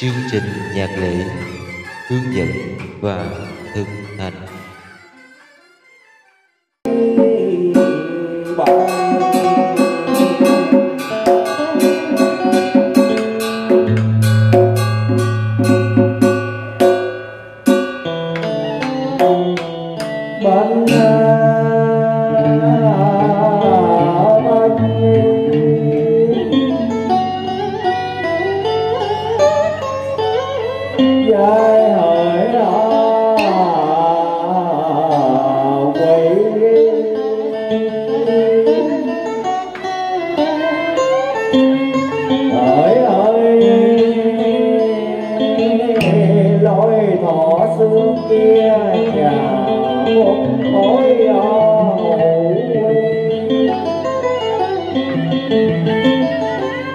chương trình nhạc lễ hướng dẫn và thực hành. Dài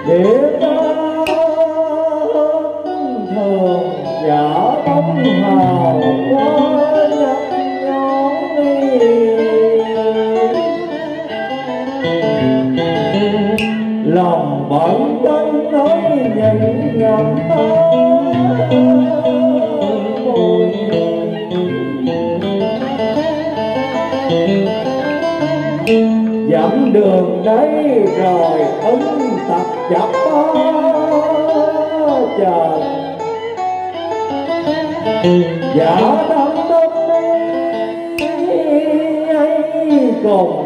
Yeah. Ứng tập chập chờ giả tâm tâm đi còn cùng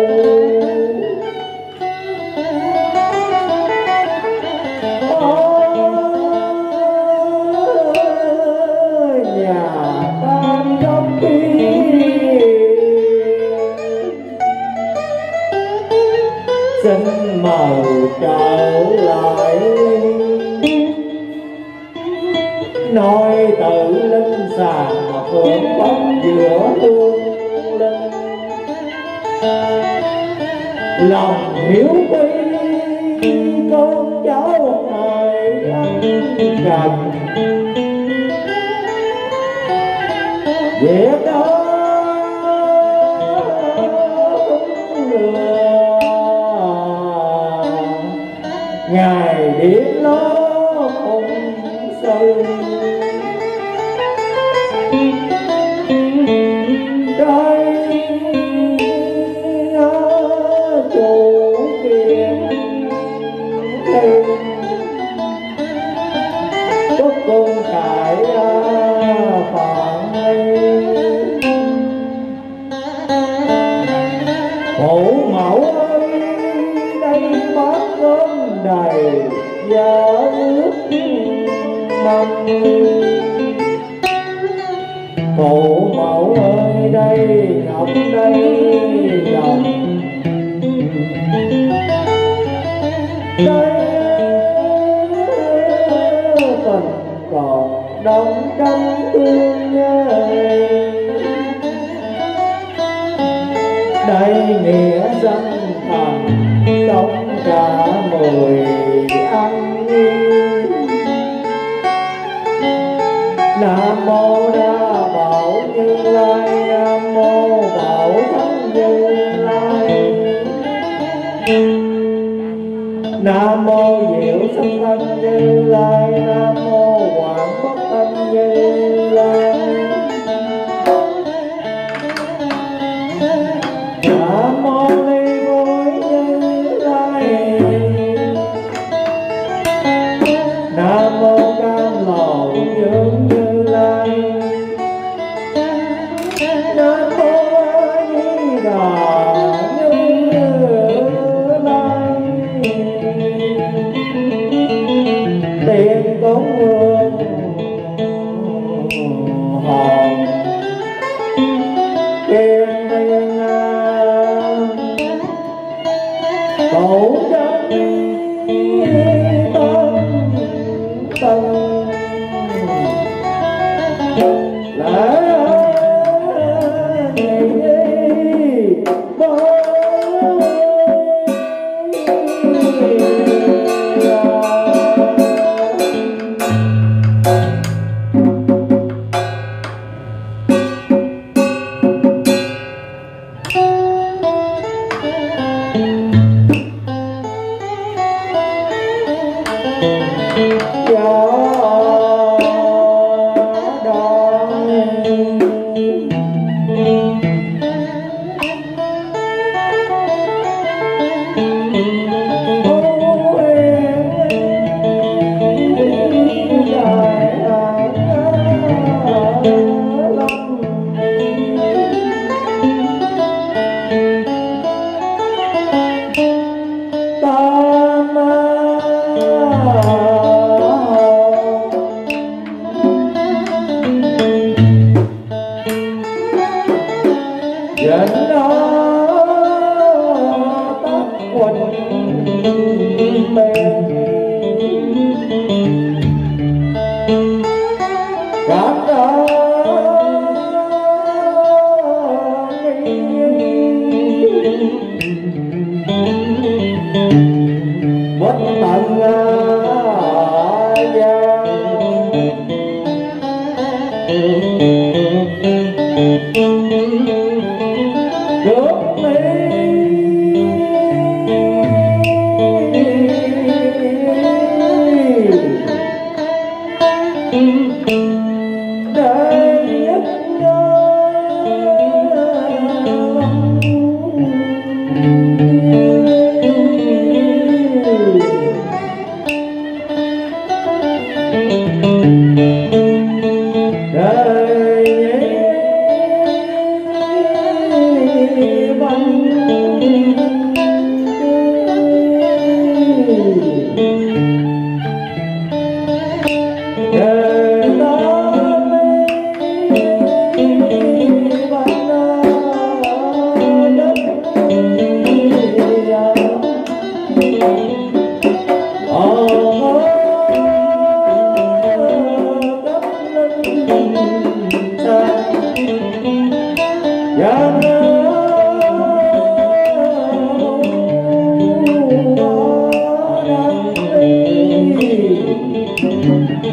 đầu trở lại. Nói tự linh sàng mà phượng bóng giữa hương linh lòng hiếu quý con cháu thời ăn cần việc đó mâm phụ mẫu ơi, đây ngọc đây ngọc đây tình còn đông trong tương nhớ. Đây, nghĩa dân thần trong cả mười nam mô đa bảo như lai, nam mô bảo thắng như lai. Nam mô diệu sanh như lai, nam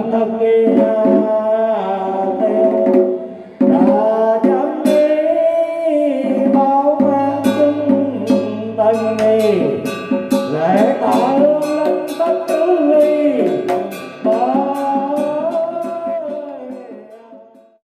Tatakea.